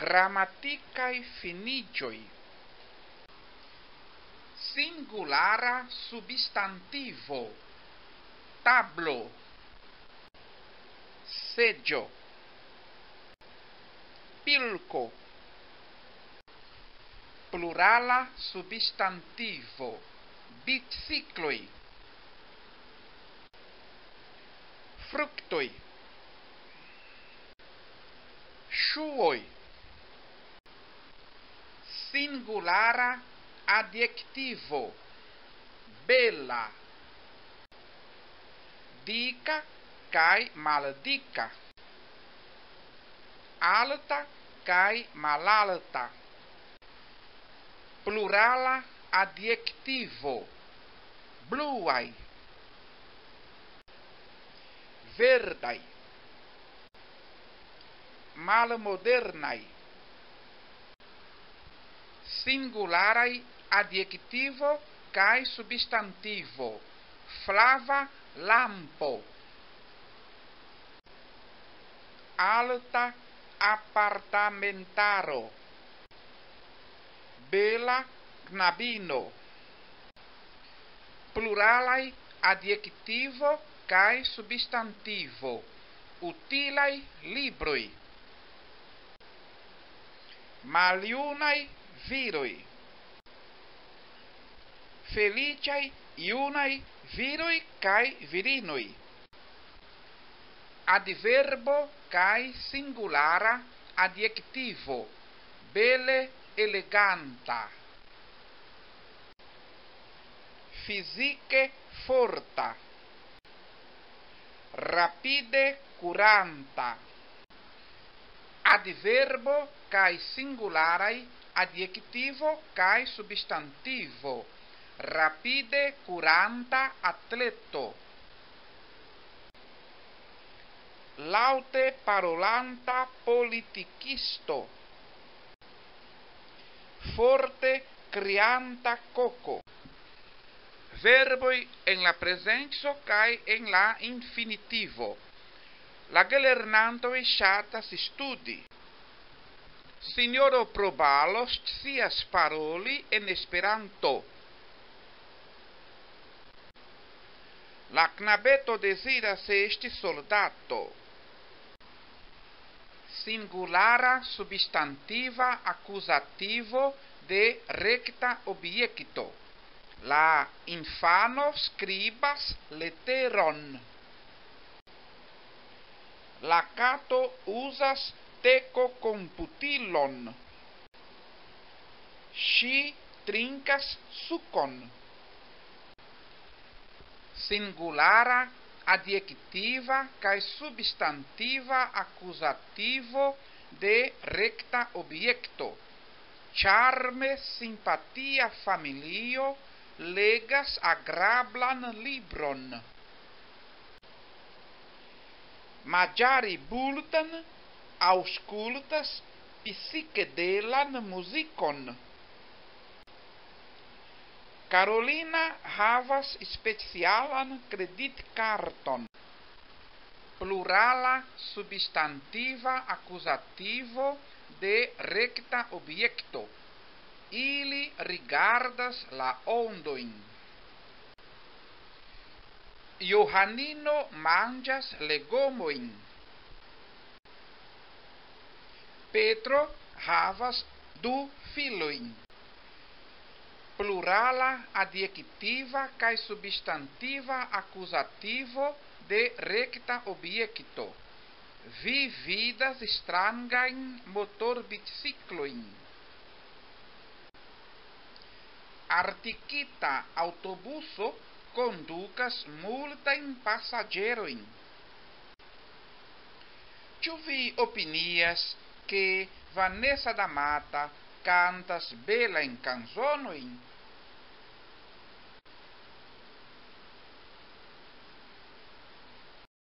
grammaticae finigioi. Singulara substantivo, tablo, seggio, pilco, plurala substantivo, bicicloi, fructoi, shuoi, singulara adjectivo. Bella. Dica kai maldica. Alta kai malalta. Plurala adjectivo. Bluai. Verdai. Malmodernai singularai adjectivo kai substantivo, flava lampo, alta apartamentaro, bela knabino, pluralai adjectivo kai substantivo, utilai libroi, maliunai viroi. Feliciai iunai viroi cae virinoi. Adverbo cae singulara adjectivo, bele eleganta. Fisiche forta. Rapide curanta. Adverbo cae singularai adjectivo cae substantivo, rapide curanta atleto, laute parolanta politicisto, forte crianta coco. Verboi en la presenzo cae en la infinitivo. La gelernantoi si studi. Signoro probalo scias paroli en esperanto. La knabeto desiras esti soldato. Singulara substantiva accusativo de recta obiecto la infano scribas letteron la cato usas teco computilon. Si trincas sucon. Singulara adjectiva cae substantiva accusativo de recta objecto. Charme simpatia familio legas agrablan libron. Magiari bultan auscultas psichedelan muzikon. Carolina havas specialan creditcarton. Plurala substantiva accusativo de recta objecto. Ili rigardas la ondoin. Johannino mangias legomoin. Petro havas du filoin. Plurala adjektiva kaj substantiva akuzativo de recta objekto. Vi vidas strangain motorbicicloin. Artikita autobuso conducas multain passageroin. Ĉu vi opinias che Vanessa da Mata cantas bela in canzonoin?